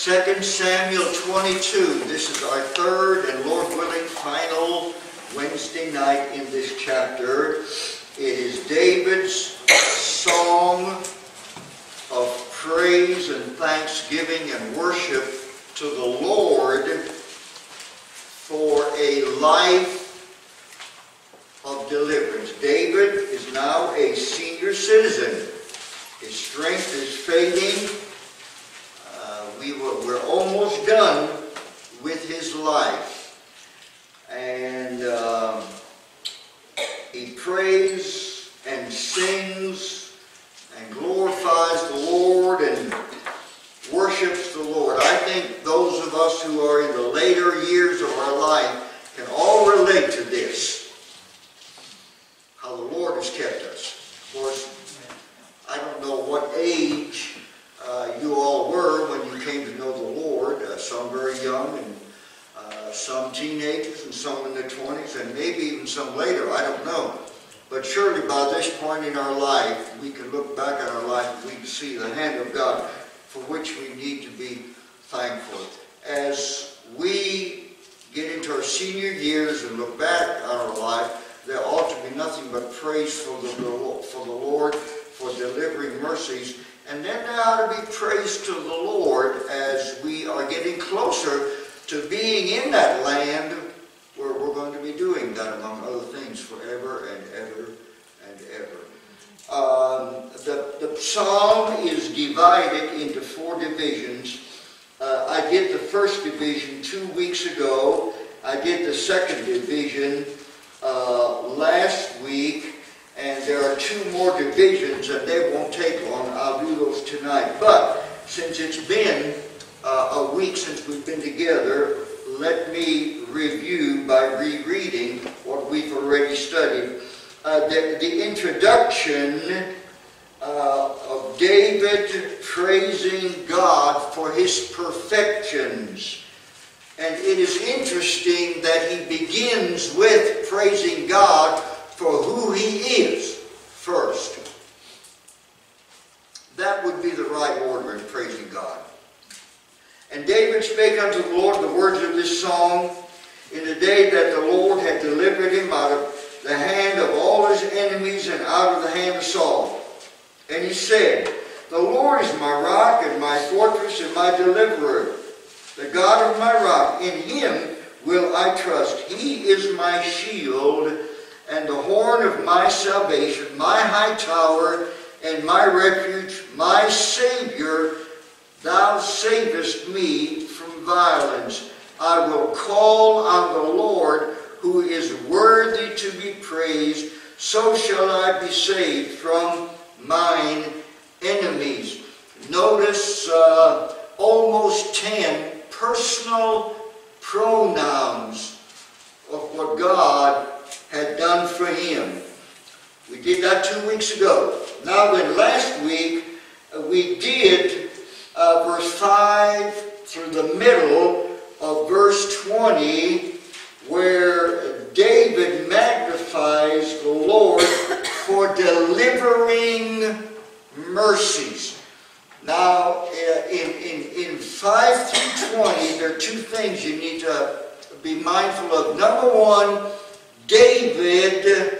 2 Samuel 22. This is our third and Lord willing final Wednesday night in this chapter. It is David's song of praise and thanksgiving and worship to the Lord for a life of deliverance. David is now a senior citizen. His strength is fading. We were, we're almost done with his life. And um, he prays and sings and glorifies the Lord and worships the Lord. I think those of us who are in the later years of our life can all relate to this. How the Lord has kept us. Of course, I don't know what age uh, you all were when you came to know the Lord. Uh, some very young and uh, some teenagers and some in their 20s and maybe even some later. I don't know. But surely by this point in our life, we can look back at our life and we can see the hand of God for which we need to be thankful. As we get into our senior years and look back at our life, there ought to be nothing but praise for the, for the Lord for delivering mercies. And then there ought to be traced to the Lord as we are getting closer to being in that land where we're going to be doing that, among other things, forever and ever and ever. Um, the, the psalm is divided into four divisions. Uh, I did the first division two weeks ago. I did the second division uh, last week. And there are two more divisions, and they won't take long. I'll do those tonight. But since it's been uh, a week since we've been together, let me review by rereading what we've already studied. Uh, the, the, introduction uh, of David praising God for his perfections. And it is interesting that he begins with praising God for who he is first. That would be the right order in praising God. And David spake unto the Lord the words of this song in the day that the Lord had delivered him out of the hand of all his enemies and out of the hand of Saul. And he said, The Lord is my rock and my fortress and my deliverer, the God of my rock. In him will I trust. He is my shield and the horn of my salvation, my high tower and my refuge, my Savior. Thou savest me from violence. I will call on the Lord who is worthy to be praised. So shall I be saved from mine enemies. Notice uh, almost 10 personal pronouns of what God had done for him. We did that two weeks ago. Now then, last week uh, we did uh, verse 5 through the middle of verse 20 where David magnifies the Lord for delivering mercies. Now, uh, in, in, in 5 through 20, there are two things you need to be mindful of. Number one, David,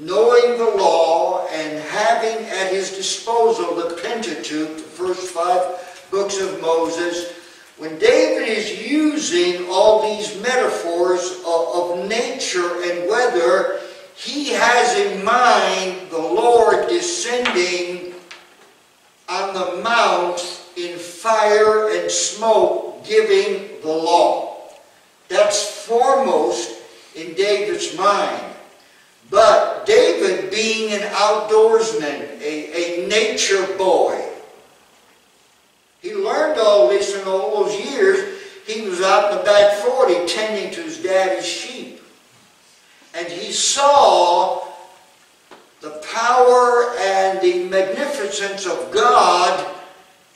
knowing the law and having at his disposal the Pentateuch, the first five books of Moses, when David is using all these metaphors of, of nature and weather, he has in mind the Lord descending on the mount in fire and smoke, giving the law. That's foremost in David's mind. But David, being an outdoorsman, a, a nature boy, he learned all this in all those years. He was out in the back 40 tending to his daddy's sheep. And he saw the power and the magnificence of God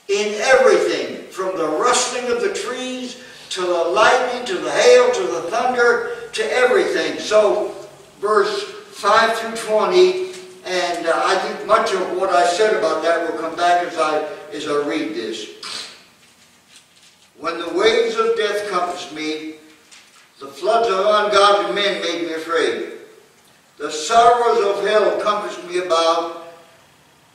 in everything, from the rustling of the trees to the lightning, to the hail, to the thunder, to everything. So, verse 5 through 20, and uh, I think much of what I said about that will come back as I, as I read this. When the waves of death compassed me, the floods of ungodly men made me afraid. The sorrows of hell compassed me about.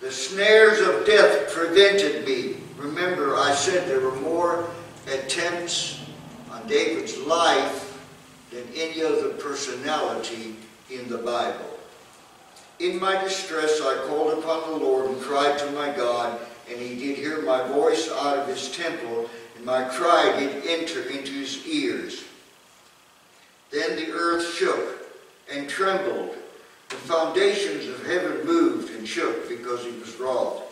The snares of death prevented me. Remember, I said there were more attempts on David's life than any other personality in the Bible. In my distress, I called upon the Lord and cried to my God, and he did hear my voice out of his temple, and my cry did enter into his ears. Then the earth shook and trembled. The foundations of heaven moved and shook because he was wroth.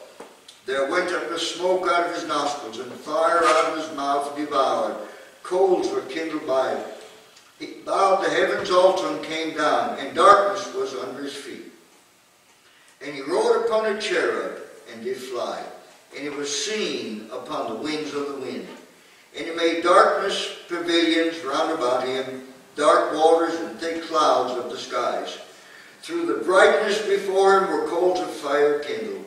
There went up a smoke out of his nostrils, and fire out of his mouth devoured. Coals were kindled by it. He bowed the heavens also and came down, and darkness was under his feet. And he rode upon a cherub and did fly, and he was seen upon the wings of the wind. And he made darkness pavilions round about him, dark waters and thick clouds of the skies. Through the brightness before him were coals of fire kindled.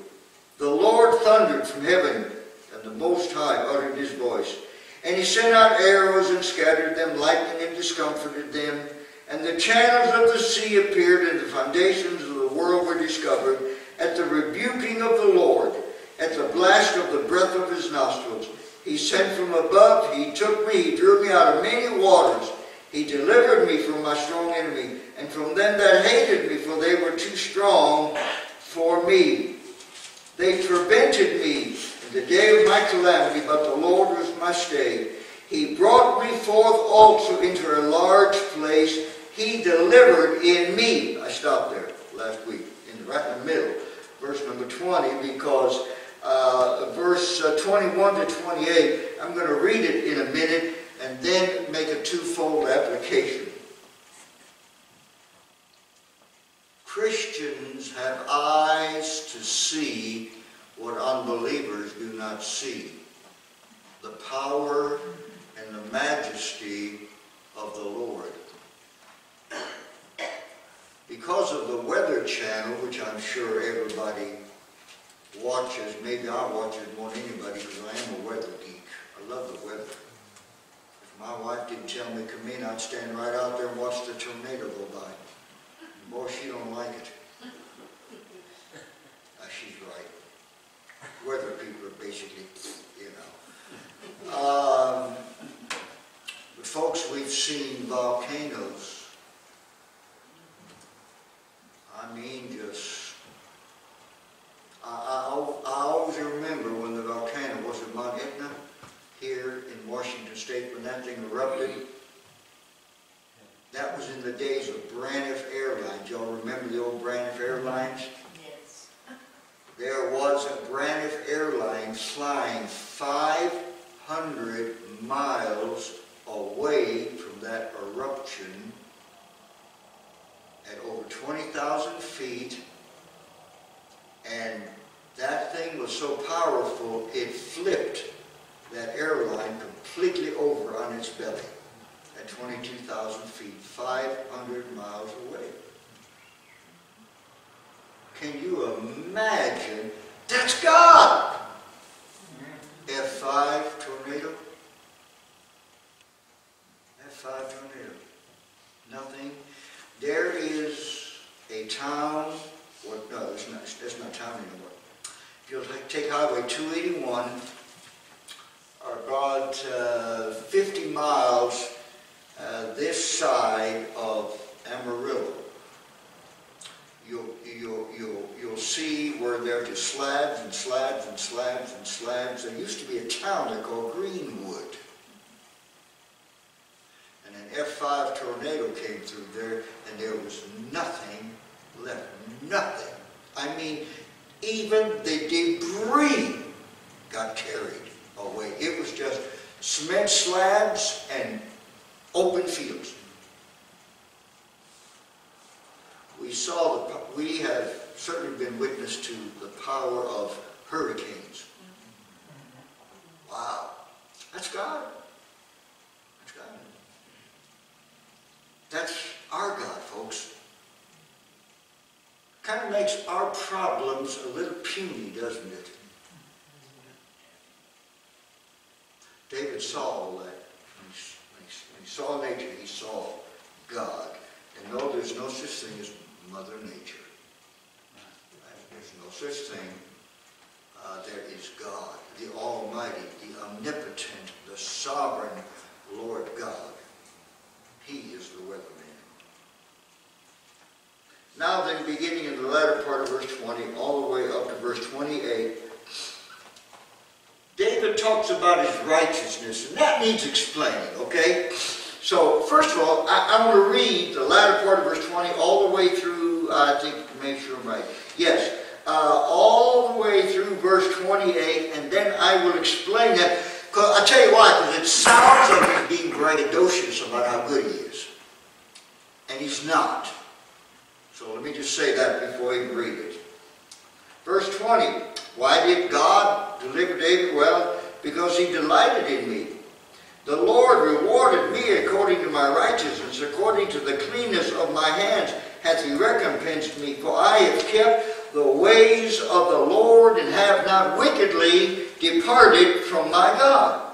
The Lord thundered from heaven, and the Most High uttered his voice. And he sent out arrows and scattered them, lightning and discomforted them. And the channels of the sea appeared, and the foundations of the world were discovered at the rebuking of the Lord, at the blast of the breath of his nostrils. He sent from above, he took me, he drew me out of many waters. He delivered me from my strong enemy, and from them that hated me, for they were too strong for me. They tormented me the day of my calamity, but the Lord was my stay. He brought me forth also into a large place. He delivered in me. I stopped there last week, in right in the middle, verse number 20, because uh, verse uh, 21 to 28, I'm going to read it in a minute and then make a twofold application. Christians have eyes to see what unbelievers do not see. The power and the majesty of the Lord. Because of the Weather Channel, which I'm sure everybody watches, maybe I watch it more than anybody because I am a weather geek. I love the weather. If my wife didn't tell me come in, I'd stand right out there and watch the tornado go by. Boy, she don't like it. Uh, she's right. Weather people are basically, you know. Um, folks, we've seen volcanoes. I mean, just. I, I, I always remember when the volcano was at Mount Etna here in Washington State when that thing erupted. That was in the days of Braniff Airlines. Y'all remember the old Braniff Airlines? There was a Braniff airline flying 500 miles away from that eruption at over 20,000 feet. And that thing was so powerful, it flipped that airline completely over on its belly at 22,000 feet, 500 miles away. Can you imagine? That's God! F5 tornado. F5 tornado. Nothing. There is a town, or no, it's not, it's not town anymore. If you'll take- take Highway 281, about uh, 50 miles uh, this side of Amarillo, you'll, you'll, you'll, see where there are just slabs and slabs and slabs and slabs. There used to be a town there called Greenwood. And an F5 tornado came through there, and there was nothing left. Nothing. I mean, even the debris got carried away. It was just cement slabs and open fields. We saw the, we have certainly been witness to the power of hurricanes. Wow. That's God. That's God. That's our God, folks. Kind of makes our problems a little puny, doesn't it? David saw that. When he, when he saw nature, he saw God. And no, there's no such thing as Mother Nature. There's no such thing. Uh, there is God, the Almighty, the omnipotent, the sovereign Lord God. He is the weatherman. Now then, beginning in the latter part of verse 20, all the way up to verse 28, David talks about his righteousness, and that needs explaining, okay? So, first of all, I, am going to read the latter part of verse 20 all the way through, uh, I think, make sure I'm right. Yes, uh, all the way through verse 28, and then I will explain that. Cause I'll tell you why, because it sounds like he's being braggadocious about how good he is. And he's not. So let me just say that before I even read it. Verse 20, why did God deliver David? Well, because he delighted in me. The Lord rewarded me according to my righteousness, according to the cleanness of my hands hath he recompensed me. For I have kept the ways of the Lord and have not wickedly departed from my God.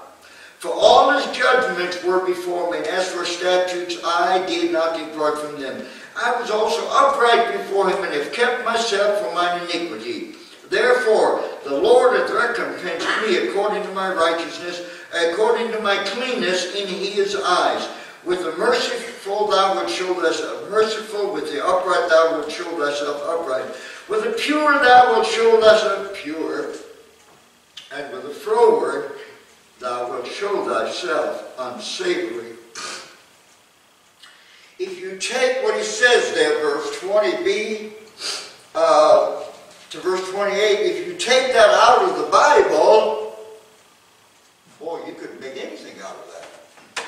For all his judgments were before me, and as for statutes, I did not depart from them. I was also upright before him, and have kept myself from mine iniquity. Therefore, the Lord hath recompensed me according to my righteousness, according to my cleanness in his eyes. With the merciful thou wilt show thyself uh, merciful, with the upright thou wilt show thyself uh, upright. With the pure thou wilt show thyself uh, pure, and with the froward thou wilt show thyself unsavory. If you take what he says there, verse 20b uh, to verse 28, if you take that out of the Bible, boy, you couldn't make anything out of that.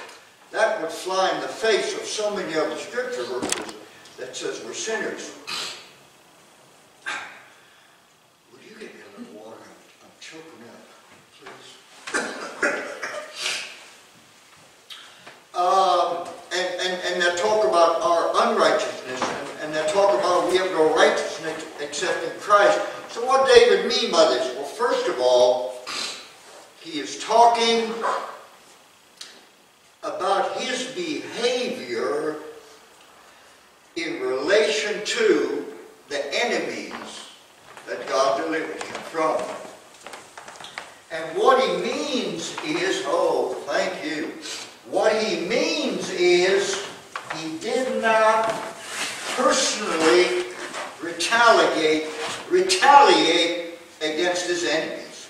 That would fly in the face of so many other scripture verses that says we're sinners. Um, and, and, and that talk about our unrighteousness, and, and that talk about we have no righteousness except in Christ. So what David mean by this? Well, first of all, he is talking about his behavior in relation to the enemies that God delivered him from. And what he means is, oh, thank you. What he means is he did not personally retaliate, against his enemies.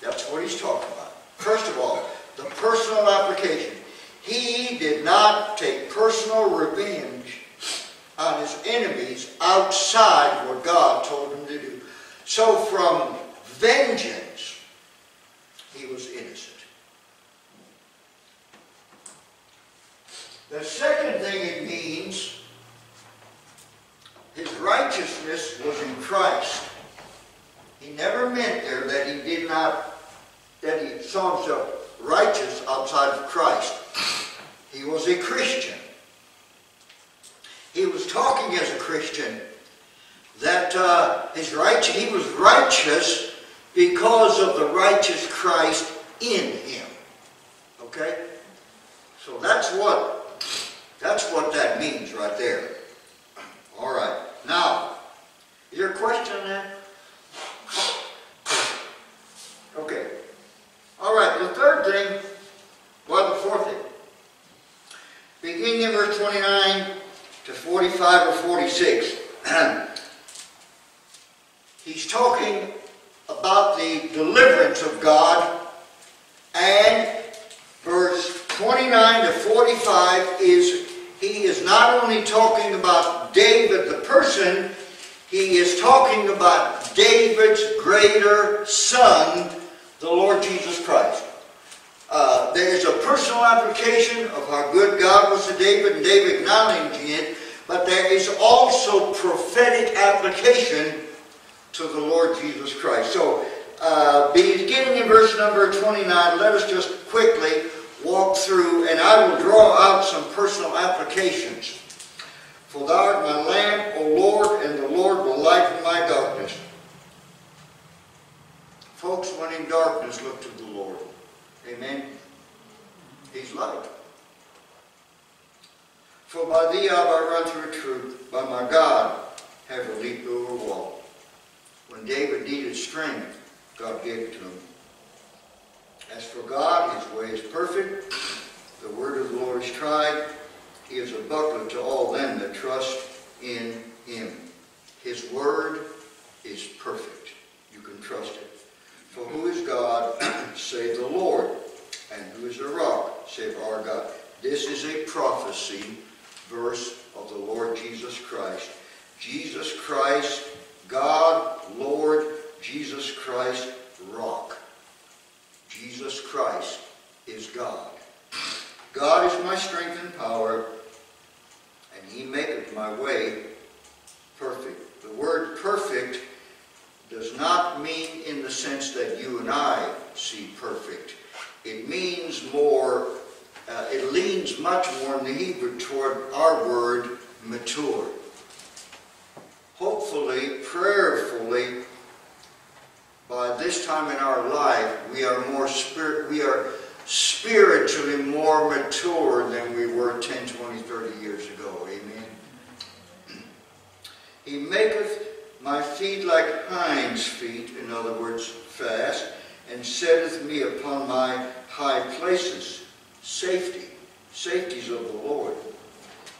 That's what he's talking about. First of all, the personal application. He did not take personal revenge on his enemies outside what God told him to do. So from vengeance, he was innocent. The second thing it means, his righteousness was in Christ. He never meant there that he did not, that he saw himself righteous outside of Christ. He was a Christian. He was talking as a Christian that uh, his right, he was righteous because of the righteous Christ in him. Okay? So that's what that's what that means right there. All right. Now, your question on that? Okay. All right. The third thing, well, the fourth thing. Beginning in verse 29 to 45 or 46, he's talking about the deliverance of God and verse 29 to 45 is he is not only talking about David the person, he is talking about David's greater son, the Lord Jesus Christ. Uh, there is a personal application of how good God was to David and David acknowledging it, but there is also prophetic application to the Lord Jesus Christ. So, uh, beginning in verse number 29, let us just quickly walk through, and I will draw out some personal applications. For thou art my lamp, O Lord, and the Lord will lighten my darkness. Folks, when in darkness, look to the Lord. Amen. He's light. For by thee have I run through troop, by my God have I leaped over a wall. When David needed strength, God gave it to him. As for God, his way is perfect. The word of the Lord is tried. He is a buckler to all them that trust in him. His word is perfect. You can trust it. For who is God save the Lord? And who is a rock save our God? This is a prophecy verse of the Lord Jesus Christ. Jesus Christ, God, Lord, Jesus Christ, rock. Jesus Christ is God. God is my strength and power, and he maketh my way perfect. The word perfect does not mean in the sense that you and I see perfect. It means more, uh, it leans much more in the Hebrew toward our word mature. Hopefully, by this time in our life, we are more spirit, we are spiritually more mature than we were 10, 20, 30 years ago. Amen. He maketh my feet like hinds' feet, in other words, fast, and setteth me upon my high places. Safety. Safeties of the Lord.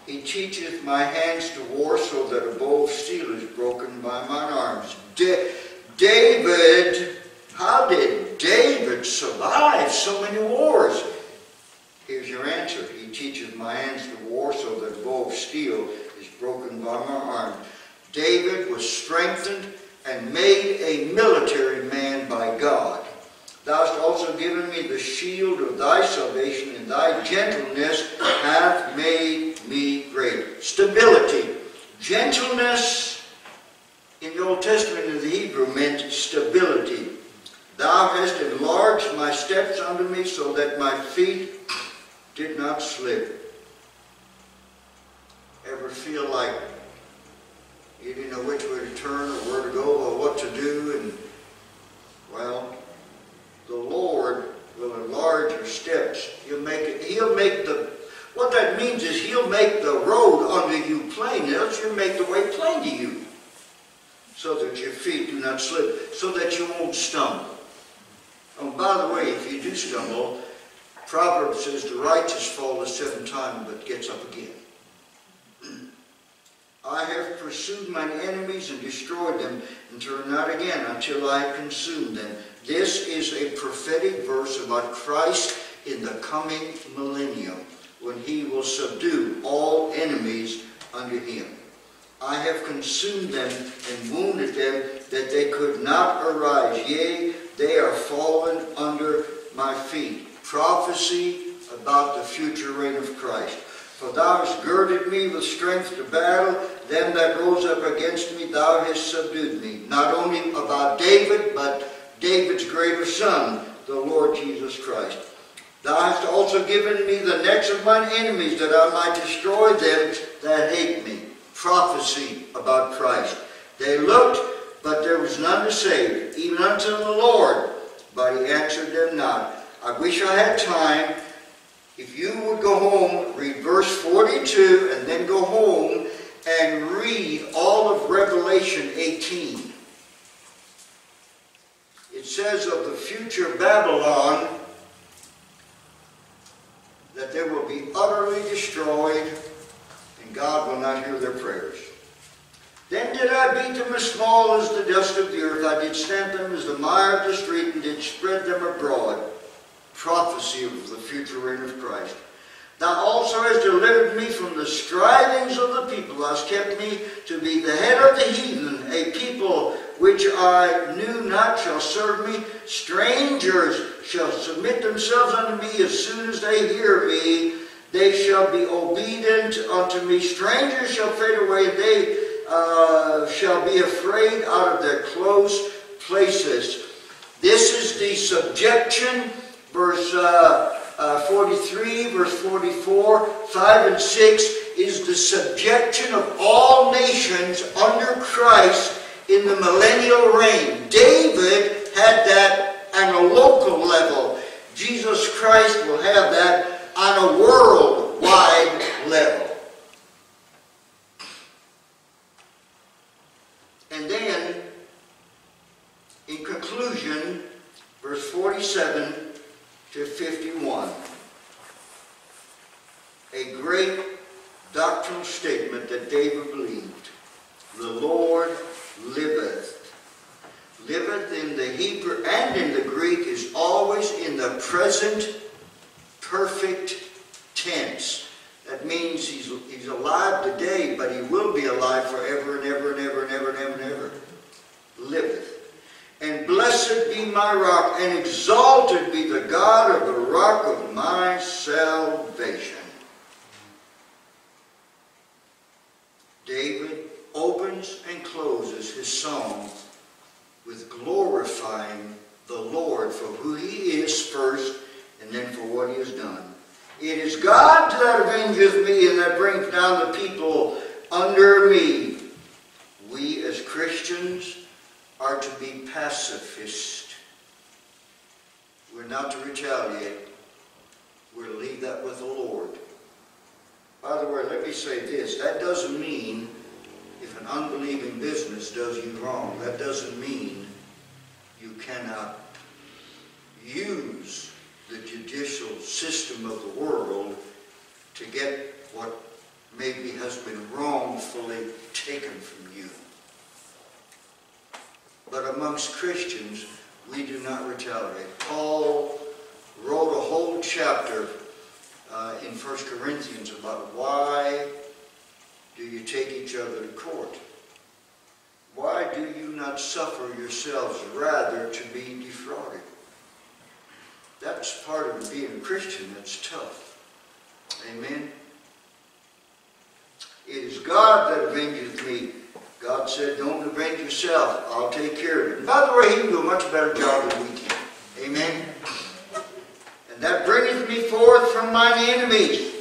He teacheth my hands to war so that a bow of steel is broken by mine arms. David, how did David survive so many wars? Here's your answer. He teaches my hands to war so that bow of steel is broken by my arm. David was strengthened and made a military man by God. Thou hast also given me the shield of thy salvation, and thy gentleness hath made me great. Stability. Gentleness in the Old Testament in the Hebrew meant stability. Thou hast enlarged my steps under me so that my feet did not slip. Ever feel like you didn't know which way to turn or where to go or what to do. And, well, the Lord will enlarge your steps. He'll make it, He'll make the, what that means is He'll make the road under you plain. Else He'll make the way plain to you. So that your feet do not slip, so that you won't stumble. Oh, by the way, if you do stumble, Proverbs says the righteous fall seven times but gets up again. I have pursued mine enemies and destroyed them, and not again until I consumed them. This is a prophetic verse about Christ in the coming millennium, when he will subdue all enemies under him. I have consumed them and wounded them, that they could not arise. Yea, they are fallen under my feet. Prophecy about the future reign of Christ. For thou hast girded me with strength to battle. Them that rose up against me, thou hast subdued me. Not only about David, but David's greater son, the Lord Jesus Christ. Thou hast also given me the necks of mine enemies, that I might destroy them that hate me. Prophecy about Christ. They looked, but there was none to save, even unto the Lord, but he answered them not. I wish I had time if you would go home, read verse 42, and then go home and read all of Revelation 18. It says of the future Babylon that they will be utterly destroyed and God will not hear their prayers. Then did I beat them as small as the dust of the earth. I did stamp them as the mire of the street and did spread them abroad prophecy of the future reign of Christ. Thou also hast delivered me from the strivings of the people. Thou hast kept me to be the head of the heathen, a people which I knew not shall serve me. Strangers shall submit themselves unto me as soon as they hear me. They shall be obedient unto me. Strangers shall fade away. They uh, shall be afraid out of their close places. This is the subjection verse uh, uh, 43, verse 44, 5 and 6 is the subjection of all nations under Christ in the millennial reign. David had that on a local level. Jesus Christ will have that on a worldwide level. And then, in conclusion, verse 47 to 51, a great doctrinal statement that David believed. The Lord liveth. Liveth in the Hebrew and in the Greek is always in the present perfect tense. Means he's, he's alive today, but he will be alive forever and ever and ever and ever and ever and ever. Liveth. And blessed be my rock, and exalted be the God of the rock of my salvation. David opens and closes his song with glorifying the Lord for who he is first and then for what he has done. It is God that avengeth me and that brings down the people under me. We as Christians are to be pacifist. We're not to retaliate. We're to leave that with the Lord. By the way, let me say this. That doesn't mean if an unbelieving business does you wrong, that doesn't mean you cannot use the judicial system of the world to get what maybe has been wrongfully taken from you. But amongst Christians, we do not retaliate. Paul wrote a whole chapter uh, in 1 Corinthians about why do you take each other to court? Why do you not suffer yourselves rather to be defrauded? That's part of being a Christian that's tough. Amen? It is God that avengeth me. God said, don't avenge yourself. I'll take care of it. And by the way, he can do a much better job than we can. Amen? And that bringeth me forth from mine enemies.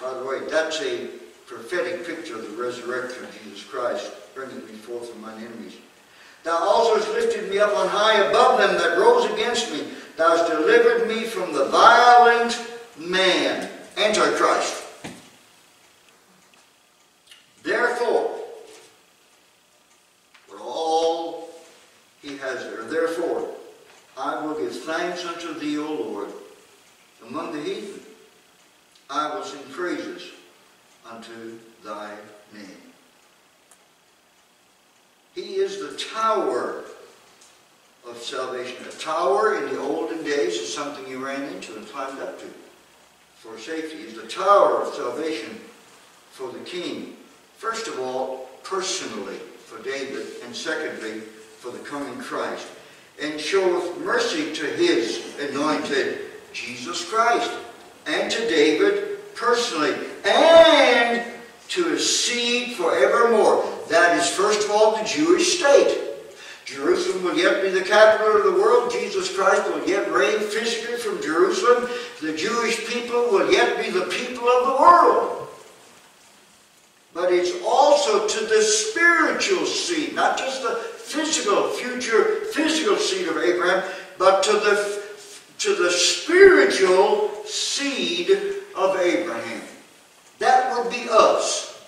By the way, that's a prophetic picture of the resurrection of Jesus Christ, bringing me forth from mine enemies. Thou also hast lifted me up on high above them that rose against me. Thou hast delivered me from the violent man, Antichrist. Therefore, for all he has there, therefore, I will give thanks unto thee, O Lord, among the heathen. I will sing praises unto thy name. He is the tower of salvation. A tower in the olden days is something you ran into and climbed up to safety. is the tower of salvation for the king. First of all, personally for David, and secondly, for the coming Christ. And showeth mercy to his anointed Jesus Christ, and to David personally, and to his seed forevermore. That is, first of all, the Jewish state. Jerusalem will yet be the capital of the world. Jesus Christ will yet reign physically from Jerusalem. The Jewish people will yet be the people of the world. But it's also to the spiritual seed, not just the physical, future physical seed of Abraham, but to the, to the spiritual seed of Abraham. That would be us.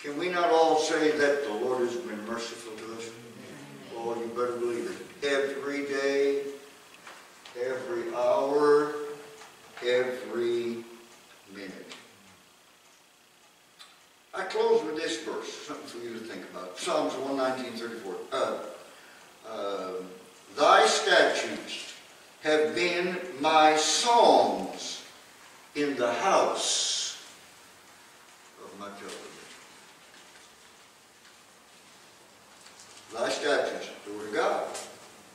Can we not all say that the Lord has been merciful to us? Oh, you better believe it. Every day, every hour, every minute. I close with this verse, something for you to think about. Psalms 119, 34. Uh, uh, Thy statutes have been my songs in the house of my pilgrimage. Thy statutes, the word of God,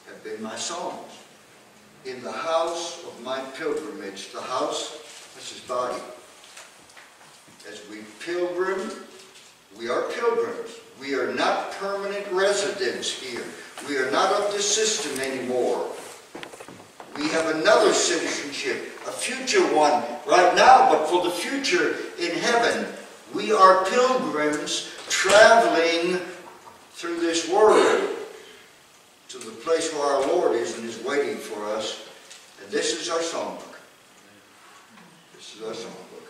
have been my songs in the house of my pilgrimage. The house, that's his body. As we pilgrim, we are pilgrims. We are not permanent residents here. We are not of the system anymore. We have another citizenship, a future one right now, but for the future in heaven. We are pilgrims traveling through this world to the place where our Lord is and is waiting for us. And this is our songbook. This is our songbook.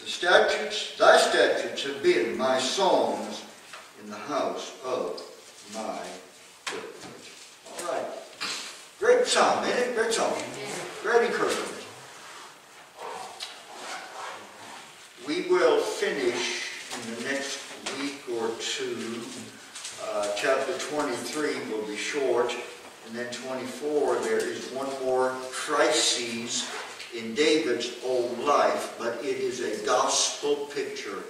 The statutes, thy statutes have been my songs in the house of my pilgrimage. All right. Great song, ain't it? Great song. Great encouragement. We will finish in the next week or two. Uh, chapter 23 will be short, and then 24, there is one more crisis in David's old life, but it is a gospel picture.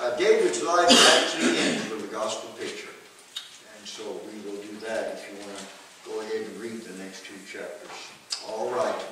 Uh, David's life actually ends with a gospel picture. And so we will do that if you want to go ahead and read the next two chapters. All right.